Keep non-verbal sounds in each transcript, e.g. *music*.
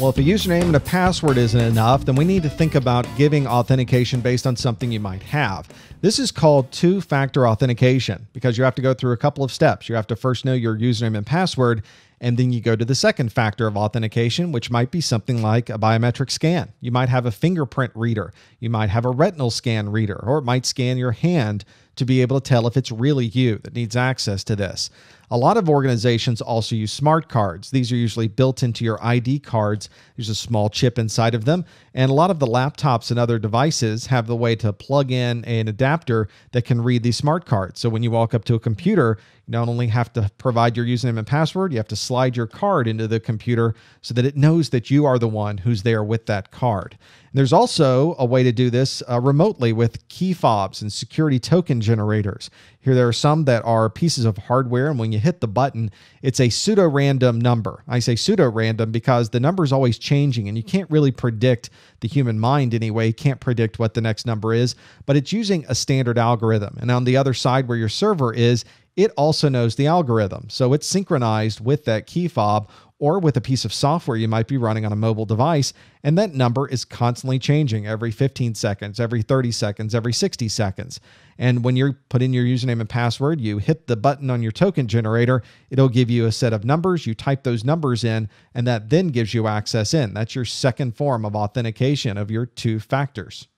Well, if a username and a password isn't enough, then we need to think about giving authentication based on something you might have. This is called two factor authentication because you have to go through a couple of steps. You have to first know your username and password, and then you go to the second factor of authentication, which might be something like a biometric scan. You might have a fingerprint reader, you might have a retinal scan reader, or it might scan your hand to be able to tell if it's really you that needs access to this. A lot of organizations also use smart cards. These are usually built into your ID cards. There's a small chip inside of them. And a lot of the laptops and other devices have the way to plug in an adapter that can read these smart cards. So when you walk up to a computer, you not only have to provide your username and password, you have to slide your card into the computer so that it knows that you are the one who's there with that card. And there's also a way to do this uh, remotely with key fobs and security token generators. Here, there are some that are pieces of hardware, and when you hit the button, it's a pseudo random number. I say pseudo random because the number is always changing, and you can't really predict the human mind anyway, can't predict what the next number is, but it's using a standard algorithm. And on the other side, where your server is, it also knows the algorithm. So it's synchronized with that key fob or with a piece of software you might be running on a mobile device. And that number is constantly changing every 15 seconds, every 30 seconds, every 60 seconds. And when you put in your username and password, you hit the button on your token generator, it'll give you a set of numbers. You type those numbers in, and that then gives you access in. That's your second form of authentication of your two factors.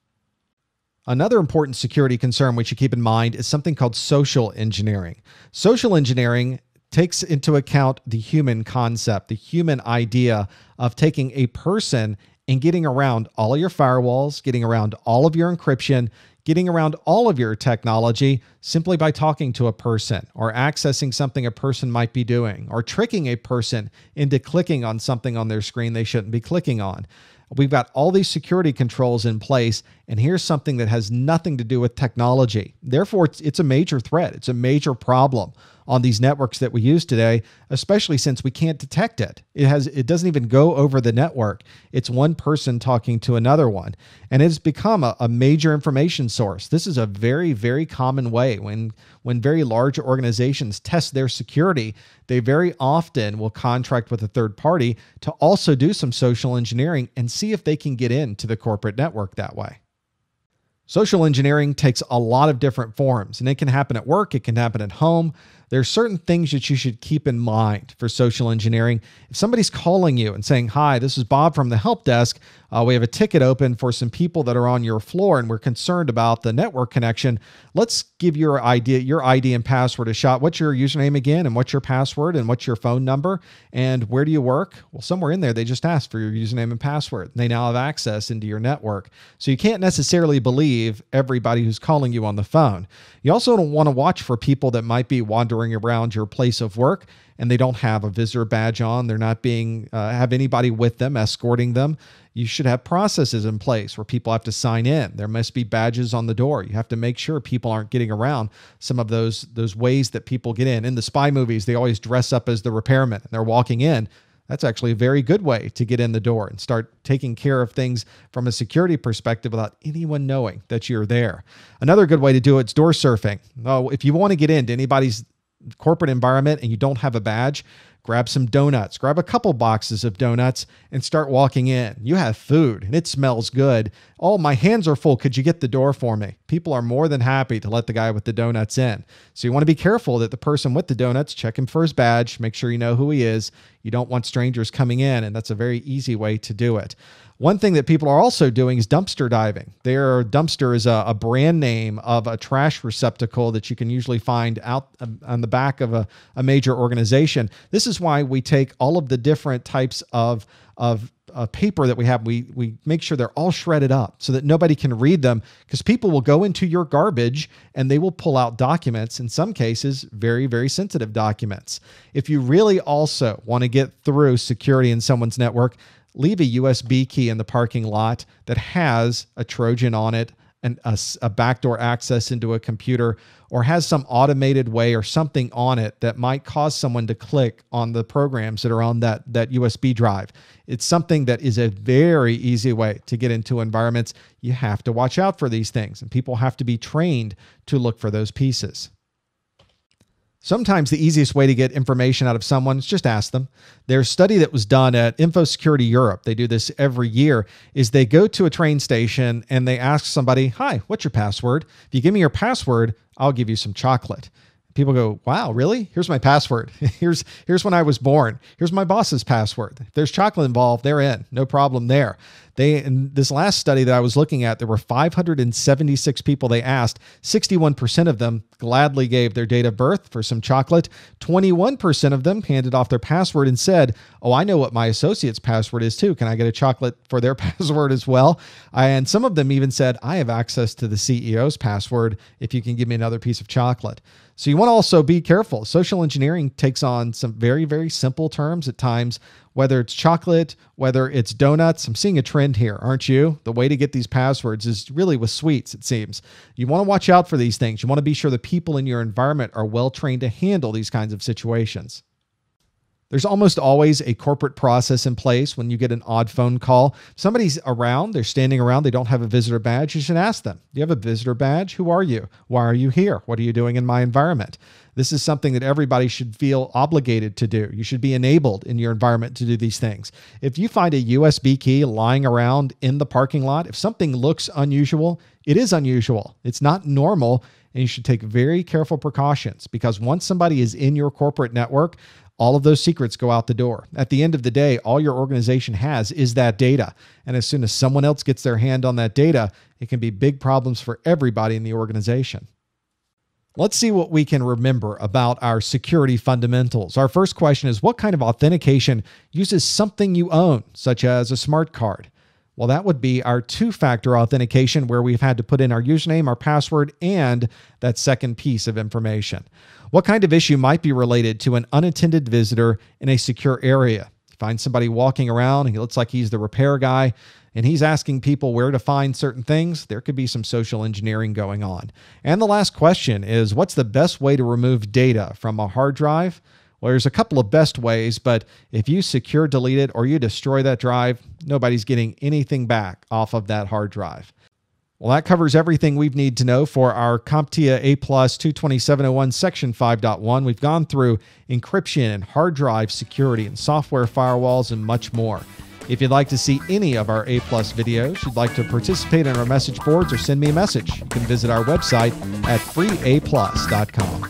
Another important security concern we should keep in mind is something called social engineering. Social engineering takes into account the human concept, the human idea of taking a person and getting around all of your firewalls, getting around all of your encryption, getting around all of your technology simply by talking to a person or accessing something a person might be doing or tricking a person into clicking on something on their screen they shouldn't be clicking on. We've got all these security controls in place, and here's something that has nothing to do with technology. Therefore, it's, it's a major threat. It's a major problem on these networks that we use today, especially since we can't detect it. It has it doesn't even go over the network. It's one person talking to another one. And it's become a, a major information source. This is a very, very common way when when very large organizations test their security, they very often will contract with a third party to also do some social engineering and see if they can get into the corporate network that way. Social engineering takes a lot of different forms, and it can happen at work, it can happen at home. There are certain things that you should keep in mind for social engineering. If somebody's calling you and saying, Hi, this is Bob from the help desk, uh, we have a ticket open for some people that are on your floor and we're concerned about the network connection. Let's give your idea, your ID and password a shot. What's your username again? And what's your password? And what's your phone number? And where do you work? Well, somewhere in there, they just asked for your username and password. They now have access into your network. So you can't necessarily believe everybody who's calling you on the phone. You also don't want to watch for people that might be wandering around your place of work and they don't have a visitor badge on. They're not being uh, have anybody with them escorting them. You should have processes in place where people have to sign in. There must be badges on the door. You have to make sure people aren't getting around some of those those ways that people get in. In the spy movies, they always dress up as the repairman and they're walking in. That's actually a very good way to get in the door and start taking care of things from a security perspective without anyone knowing that you're there. Another good way to do it is door surfing. Oh, if you want to get into anybody's corporate environment and you don't have a badge, grab some donuts, grab a couple boxes of donuts, and start walking in. You have food and it smells good. Oh, my hands are full. Could you get the door for me? People are more than happy to let the guy with the donuts in. So you want to be careful that the person with the donuts, check him for his badge, make sure you know who he is. You don't want strangers coming in, and that's a very easy way to do it. One thing that people are also doing is dumpster diving. Their dumpster is a, a, brand name of a trash receptacle that you can usually find out um, on the back of a, a major organization. This is why we take all of the different types of of uh, paper that we have, we we make sure they're all shredded up so that nobody can read them because people will go into your garbage and they will pull out documents. In some cases, very very sensitive documents. If you really also want to get through security in someone's network, leave a USB key in the parking lot that has a Trojan on it and a, a, backdoor access into a computer or has some automated way or something on it that might cause someone to click on the programs that are on that, that USB drive. It's something that is a very easy way to get into environments. You have to watch out for these things, and people have to be trained to look for those pieces. Sometimes the easiest way to get information out of someone is just ask them. There's a study that was done at InfoSecurity Europe. They do this every year is they go to a train station and they ask somebody, "Hi, what's your password? If you give me your password, I'll give you some chocolate." People go, "Wow, really? Here's my password. *laughs* here's here's when I was born. Here's my boss's password. There's chocolate involved, they're in. No problem there." They in this last study that I was looking at, there were 576 people they asked. 61% of them gladly gave their date of birth for some chocolate. 21% of them handed off their password and said, "Oh, I know what my associate's password is too. Can I get a chocolate for their *laughs* password as well?" And some of them even said, "I have access to the CEO's password if you can give me another piece of chocolate." So you want to also be careful. Social engineering takes on some very, very simple terms at times, whether it's chocolate, whether it's donuts. I'm seeing a trend here, aren't you? The way to get these passwords is really with sweets, it seems. You want to watch out for these things. You want to be sure the people in your environment are well trained to handle these kinds of situations. There's almost always a corporate process in place when you get an odd phone call. Somebody's around, they're standing around, they don't have a visitor badge. You should ask them, Do you have a visitor badge? Who are you? Why are you here? What are you doing in my environment? This is something that everybody should feel obligated to do. You should be enabled in your environment to do these things. If you find a USB key lying around in the parking lot, if something looks unusual, it is unusual. It's not normal and you should take very careful precautions because once somebody is in your corporate network, all of those secrets go out the door. At the end of the day, all your organization has is that data. And as soon as someone else gets their hand on that data, it can be big problems for everybody in the organization. Let's see what we can remember about our security fundamentals. Our first question is What kind of authentication uses something you own, such as a smart card? Well, that would be our two factor authentication where we've had to put in our username, our password, and that second piece of information. What kind of issue might be related to an unattended visitor in a secure area? You find somebody walking around, he looks like he's the repair guy, and he's asking people where to find certain things. There could be some social engineering going on. And the last question is what's the best way to remove data from a hard drive? Well, there's a couple of best ways, but if you secure delete it or you destroy that drive, nobody's getting anything back off of that hard drive. Well, that covers everything we need to know for our CompTIA A Plus 22701 Section 5.1. We've gone through encryption and hard drive security and software firewalls and much more. If you'd like to see any of our A Plus videos, you'd like to participate in our message boards or send me a message, you can visit our website at freeaplus.com.